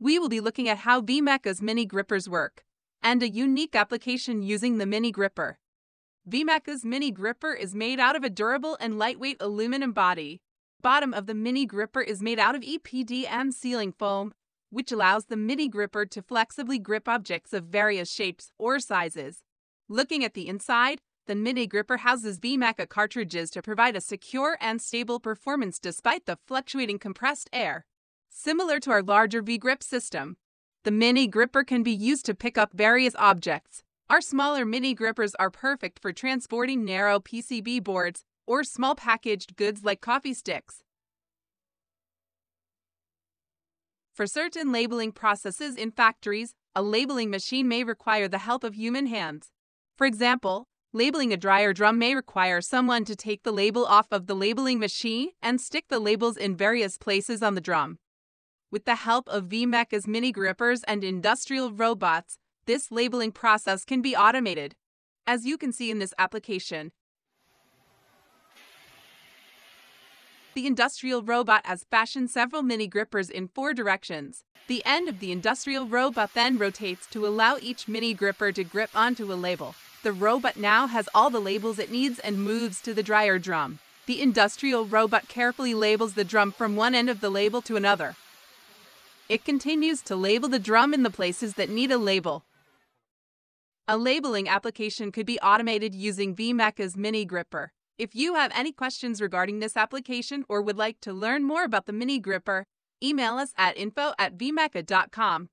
we will be looking at how VMECA's mini grippers work and a unique application using the mini gripper. VMECA's mini gripper is made out of a durable and lightweight aluminum body. Bottom of the mini gripper is made out of EPDM sealing foam, which allows the mini gripper to flexibly grip objects of various shapes or sizes. Looking at the inside, the mini gripper houses VMECA cartridges to provide a secure and stable performance despite the fluctuating compressed air. Similar to our larger V-grip system, the mini gripper can be used to pick up various objects. Our smaller mini grippers are perfect for transporting narrow PCB boards or small packaged goods like coffee sticks. For certain labeling processes in factories, a labeling machine may require the help of human hands. For example, labeling a dryer drum may require someone to take the label off of the labeling machine and stick the labels in various places on the drum. With the help of VMECA's mini grippers and industrial robots, this labeling process can be automated. As you can see in this application, the industrial robot has fashioned several mini grippers in four directions. The end of the industrial robot then rotates to allow each mini gripper to grip onto a label. The robot now has all the labels it needs and moves to the dryer drum. The industrial robot carefully labels the drum from one end of the label to another. It continues to label the drum in the places that need a label. A labeling application could be automated using VMECA's Mini Gripper. If you have any questions regarding this application or would like to learn more about the Mini Gripper, email us at info at vmeca.com.